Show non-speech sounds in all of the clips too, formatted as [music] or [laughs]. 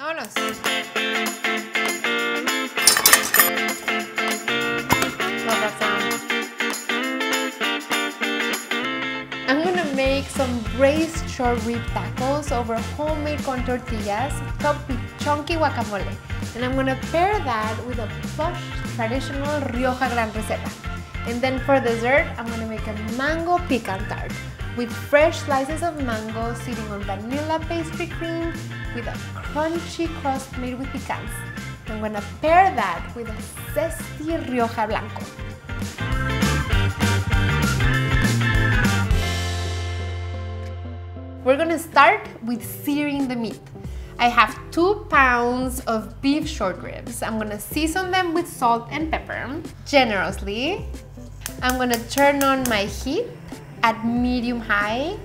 Vámonos. I'm gonna make some braised short rib tacos over homemade corn tortillas topped with chunky guacamole. And I'm gonna pair that with a plush traditional Rioja Gran Reserva. And then for dessert, I'm gonna make a mango pecan tart with fresh slices of mango sitting on vanilla pastry cream with a crunchy crust made with pecans. I'm gonna pair that with a zesty Rioja Blanco. We're gonna start with searing the meat. I have two pounds of beef short ribs. I'm gonna season them with salt and pepper generously. I'm gonna turn on my heat at medium high.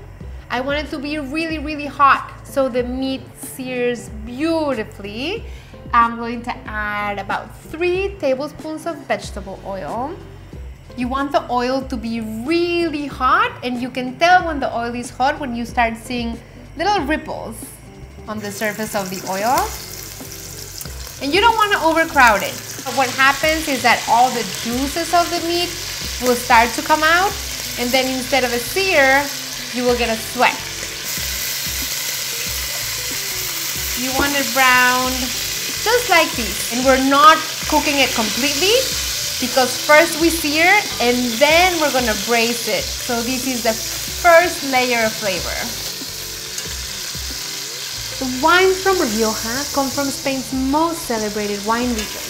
I want it to be really, really hot so the meat sears beautifully. I'm going to add about three tablespoons of vegetable oil. You want the oil to be really hot and you can tell when the oil is hot when you start seeing little ripples on the surface of the oil. And you don't want to overcrowd it. What happens is that all the juices of the meat will start to come out and then instead of a sear, you will get a sweat. You want it browned just like this. And we're not cooking it completely because first we sear and then we're gonna braise it. So this is the first layer of flavor. The wines from Rioja come from Spain's most celebrated wine region.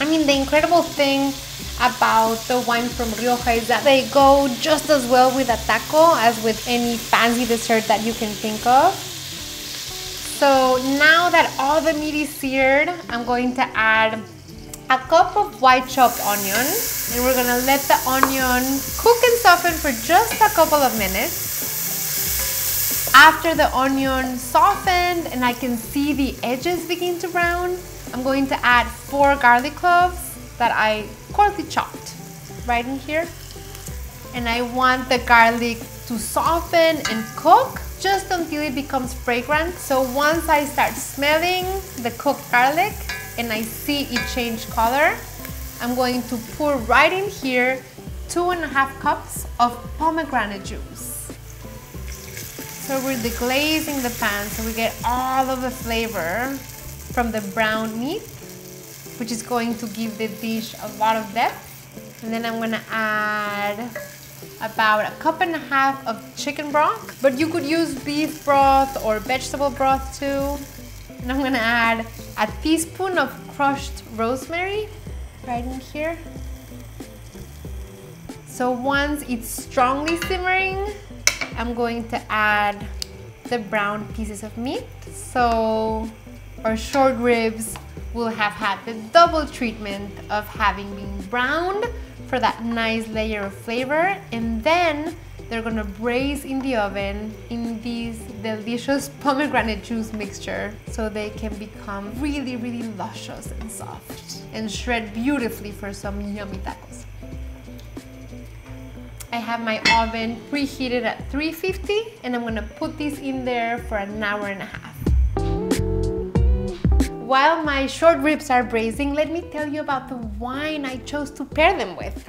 I mean, the incredible thing about the wine from Rioja is that they go just as well with a taco as with any fancy dessert that you can think of. So now that all the meat is seared, I'm going to add a cup of white chopped onion and we're gonna let the onion cook and soften for just a couple of minutes. After the onion softened and I can see the edges begin to brown, I'm going to add four garlic cloves that I coarsely chopped right in here. And I want the garlic to soften and cook just until it becomes fragrant. So once I start smelling the cooked garlic and I see it change color, I'm going to pour right in here two and a half cups of pomegranate juice. So we're deglazing the pan so we get all of the flavor from the brown meat which is going to give the dish a lot of depth. And then I'm gonna add about a cup and a half of chicken broth, but you could use beef broth or vegetable broth too. And I'm gonna add a teaspoon of crushed rosemary right in here. So once it's strongly simmering, I'm going to add the brown pieces of meat. So our short ribs will have had the double treatment of having been browned for that nice layer of flavor and then they're gonna braise in the oven in this delicious pomegranate juice mixture so they can become really, really luscious and soft and shred beautifully for some yummy tacos. I have my oven preheated at 350 and I'm gonna put this in there for an hour and a half. While my short ribs are braising, let me tell you about the wine I chose to pair them with.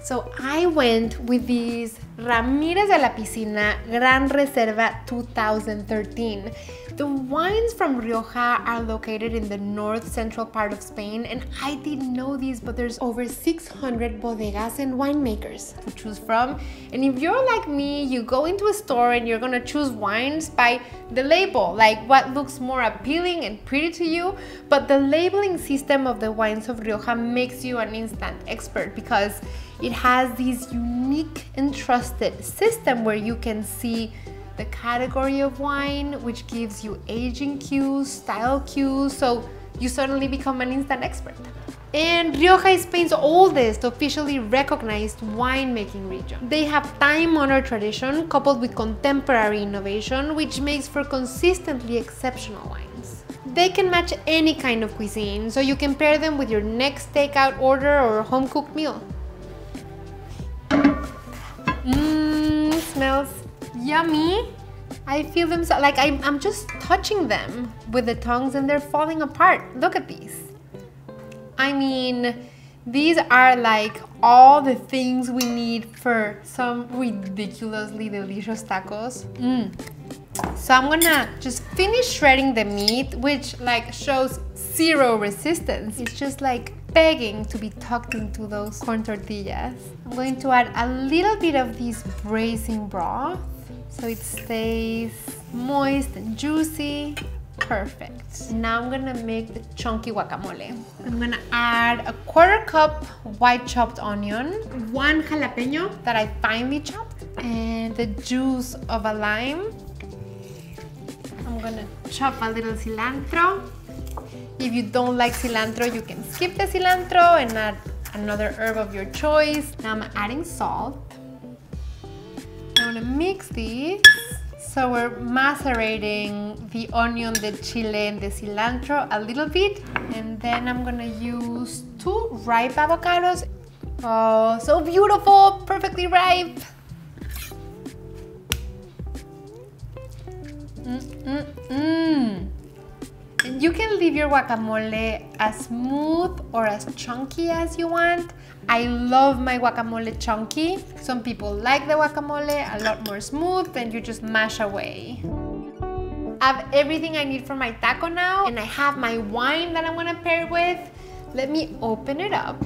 So I went with these Ramirez de la Piscina Gran Reserva 2013. The wines from Rioja are located in the north central part of Spain and I didn't know this but there's over 600 bodegas and winemakers to choose from and if you're like me you go into a store and you're gonna choose wines by the label like what looks more appealing and pretty to you but the labeling system of the wines of Rioja makes you an instant expert because it has this unique and trusted system where you can see the category of wine, which gives you aging cues, style cues, so you suddenly become an instant expert. And Rioja is Spain's oldest officially recognized winemaking region. They have time-honored tradition coupled with contemporary innovation, which makes for consistently exceptional wines. They can match any kind of cuisine, so you can pair them with your next takeout order or home-cooked meal. Yummy I feel them so, like I'm, I'm just touching them with the tongs and they're falling apart. Look at these. I mean, these are like all the things we need for some ridiculously delicious tacos. Mm. So I'm gonna just finish shredding the meat, which like shows zero resistance. It's just like begging to be tucked into those corn tortillas. I'm going to add a little bit of this braising broth so it stays moist and juicy. Perfect. Now I'm gonna make the chunky guacamole. I'm gonna add a quarter cup white chopped onion, one jalapeno that I finely chopped, and the juice of a lime. I'm gonna chop a little cilantro. If you don't like cilantro, you can skip the cilantro and add another herb of your choice. Now I'm adding salt. I'm gonna mix these. So we're macerating the onion, the chile, and the cilantro a little bit. And then I'm gonna use two ripe avocados. Oh, so beautiful, perfectly ripe. Mm, mm, mm. You can leave your guacamole as smooth or as chunky as you want. I love my guacamole chunky. Some people like the guacamole a lot more smooth and you just mash away. I have everything I need for my taco now and I have my wine that I'm gonna pair with. Let me open it up.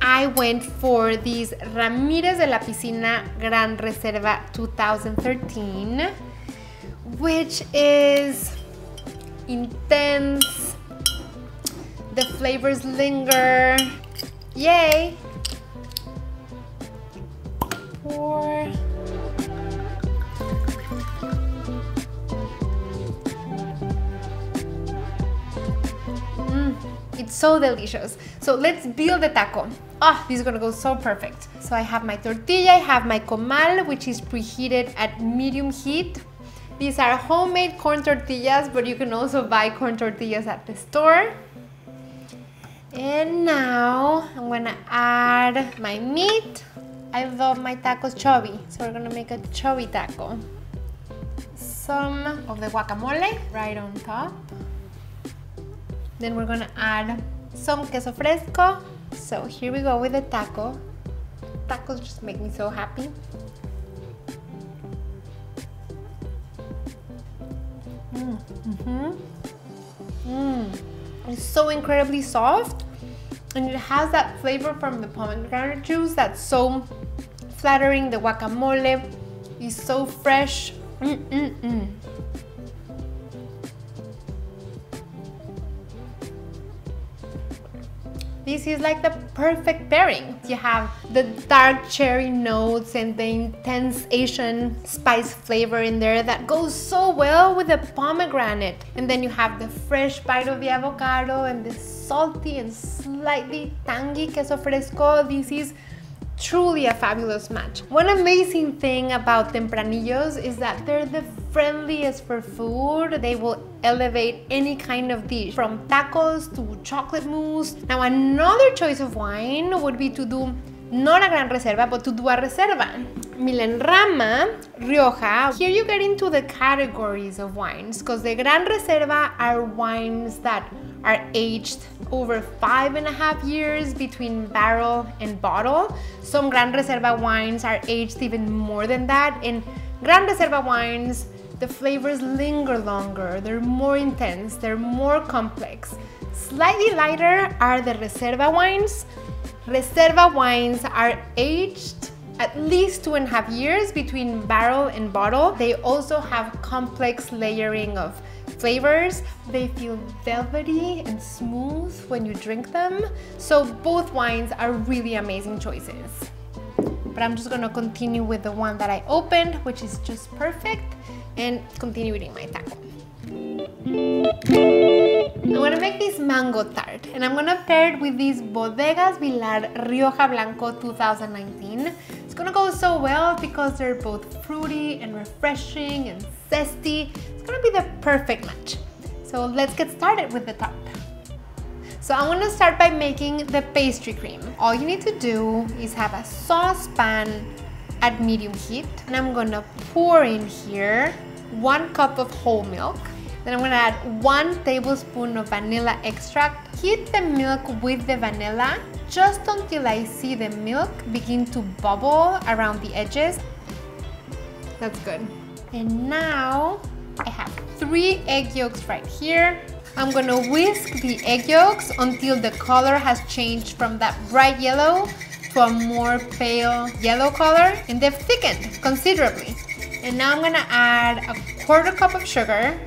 I went for these Ramirez de la Piscina Gran Reserva 2013, which is intense. The flavors linger. Yay! Pour. Mm, it's so delicious. So let's build the taco. Oh, this is gonna go so perfect. So I have my tortilla, I have my comal, which is preheated at medium heat. These are homemade corn tortillas, but you can also buy corn tortillas at the store. And now I'm gonna add my meat. I love my tacos chubby, so we're gonna make a chubby taco. Some of the guacamole right on top. Then we're gonna add some queso fresco. So here we go with the taco. Tacos just make me so happy. Mm, mm -hmm. mm. It's so incredibly soft and it has that flavor from the pomegranate juice that's so flattering. The guacamole is so fresh. Mm -mm -mm. This is like the perfect pairing. You have the dark cherry notes and the intense Asian spice flavor in there that goes so well with the pomegranate. And then you have the fresh bite of the avocado and the salty and slightly tangy queso fresco. This is truly a fabulous match. One amazing thing about Tempranillos is that they're the friendliest for food. They will elevate any kind of dish from tacos to chocolate mousse. Now another choice of wine would be to do not a Gran Reserva, but to do a Reserva. Milenrama, Rioja. Here you get into the categories of wines because the Gran Reserva are wines that are aged over five and a half years between barrel and bottle. Some Gran Reserva wines are aged even more than that. In Gran Reserva wines, the flavors linger longer, they're more intense, they're more complex. Slightly lighter are the Reserva wines. Reserva wines are aged at least two and a half years between barrel and bottle. They also have complex layering of flavors. They feel velvety and smooth when you drink them. So both wines are really amazing choices. But I'm just gonna continue with the one that I opened, which is just perfect, and continue eating my taco. I'm gonna make this mango tart and I'm gonna pair it with these Bodegas Vilar Rioja Blanco 2019. It's gonna go so well because they're both fruity and refreshing and zesty. It's gonna be the perfect match. So let's get started with the tart. So I'm gonna start by making the pastry cream. All you need to do is have a saucepan at medium heat. And I'm gonna pour in here one cup of whole milk. Then I'm gonna add one tablespoon of vanilla extract. Heat the milk with the vanilla just until I see the milk begin to bubble around the edges. That's good. And now I have three egg yolks right here. I'm gonna whisk the egg yolks until the color has changed from that bright yellow to a more pale yellow color and they've thickened considerably. And now I'm gonna add a quarter cup of sugar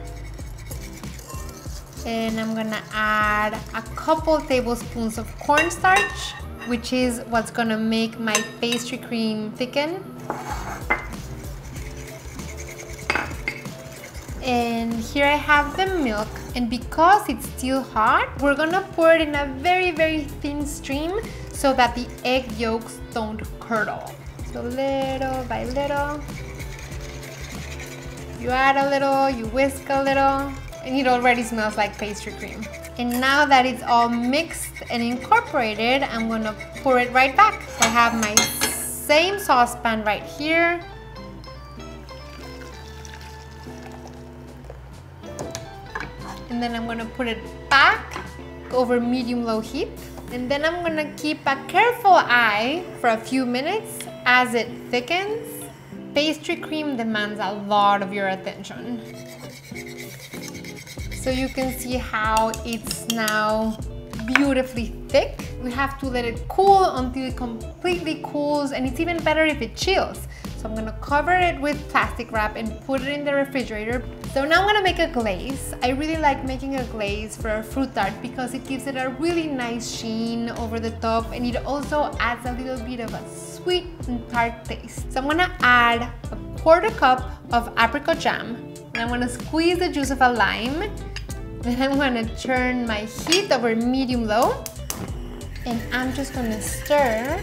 and I'm gonna add a couple tablespoons of cornstarch which is what's gonna make my pastry cream thicken. And here I have the milk and because it's still hot, we're gonna pour it in a very, very thin stream so that the egg yolks don't curdle. So little by little, you add a little, you whisk a little, and it already smells like pastry cream. And now that it's all mixed and incorporated, I'm gonna pour it right back. I have my same saucepan right here. And then I'm gonna put it back over medium-low heat. And then I'm gonna keep a careful eye for a few minutes as it thickens. Pastry cream demands a lot of your attention. So you can see how it's now beautifully thick. We have to let it cool until it completely cools and it's even better if it chills. So I'm gonna cover it with plastic wrap and put it in the refrigerator. So now I'm gonna make a glaze. I really like making a glaze for a fruit tart because it gives it a really nice sheen over the top and it also adds a little bit of a sweet and tart taste. So I'm gonna add a quarter cup of apricot jam and I'm gonna squeeze the juice of a lime then I'm gonna turn my heat over medium low and I'm just gonna stir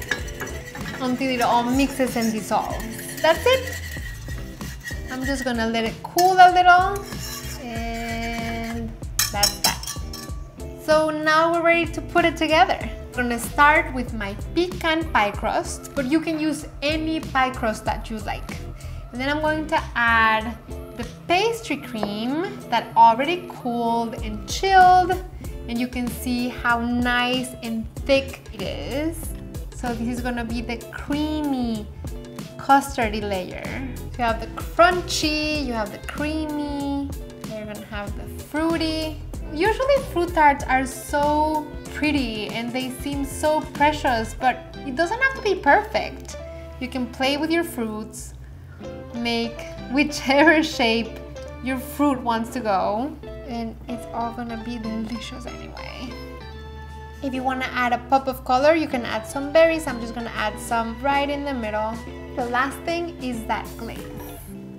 until it all mixes and dissolves. That's it. I'm just gonna let it cool a little and that's that. So now we're ready to put it together. I'm gonna start with my pecan pie crust, but you can use any pie crust that you like. And then I'm going to add the pastry cream that already cooled and chilled and you can see how nice and thick it is. So this is gonna be the creamy custardy layer. You have the crunchy, you have the creamy, you're gonna have the fruity. Usually fruit tarts are so pretty and they seem so precious, but it doesn't have to be perfect. You can play with your fruits, make whichever [laughs] shape your fruit wants to go and it's all gonna be delicious anyway. If you wanna add a pop of color, you can add some berries. I'm just gonna add some right in the middle. The last thing is that glaze.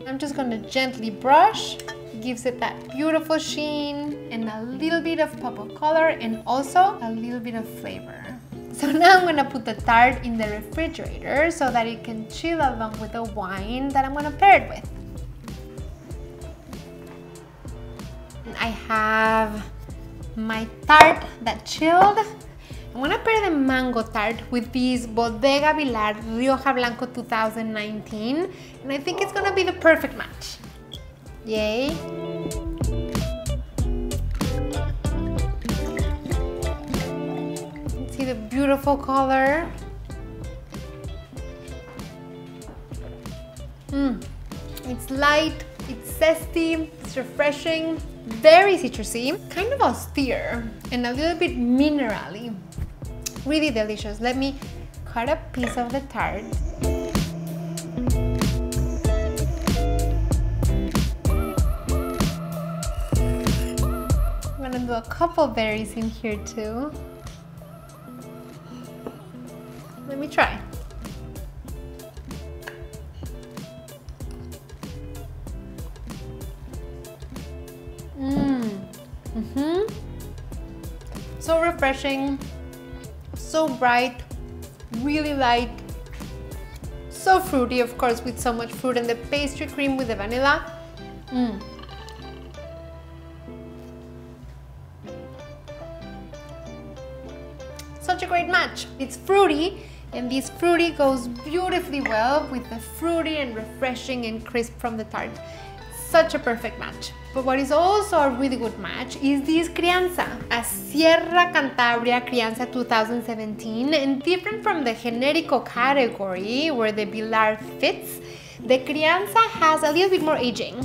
I'm just gonna gently brush. Gives it that beautiful sheen and a little bit of of color and also a little bit of flavor. So [laughs] now I'm gonna put the tart in the refrigerator so that it can chill along with the wine that I'm gonna pair it with. I have my tart that chilled. I'm gonna pair the mango tart with this Bodega Vilar Rioja Blanco 2019 and I think it's gonna be the perfect match. Yay! See the beautiful color? Mmm, it's light, it's zesty, it's refreshing, very citrusy, kind of austere, and a little bit minerally. Really delicious. Let me cut a piece of the tart. I'm gonna do a couple berries in here too. Let me try. Mmm. Mm-hmm. So refreshing, so bright, really light, so fruity, of course, with so much fruit and the pastry cream with the vanilla. Mm. Such a great match. It's fruity And this fruity goes beautifully well with the fruity and refreshing and crisp from the tart. Such a perfect match. But what is also a really good match is this Crianza, a Sierra Cantabria Crianza 2017, and different from the Generico category where the Vilar fits, the Crianza has a little bit more aging.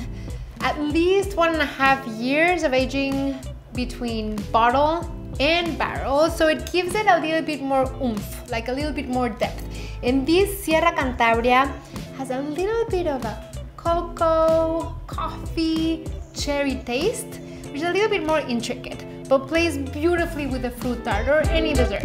At least one and a half years of aging between bottle and barrel, so it gives it a little bit more oomph, like a little bit more depth. And this Sierra Cantabria has a little bit of a cocoa, coffee, cherry taste, which is a little bit more intricate, but plays beautifully with the fruit tart or any dessert.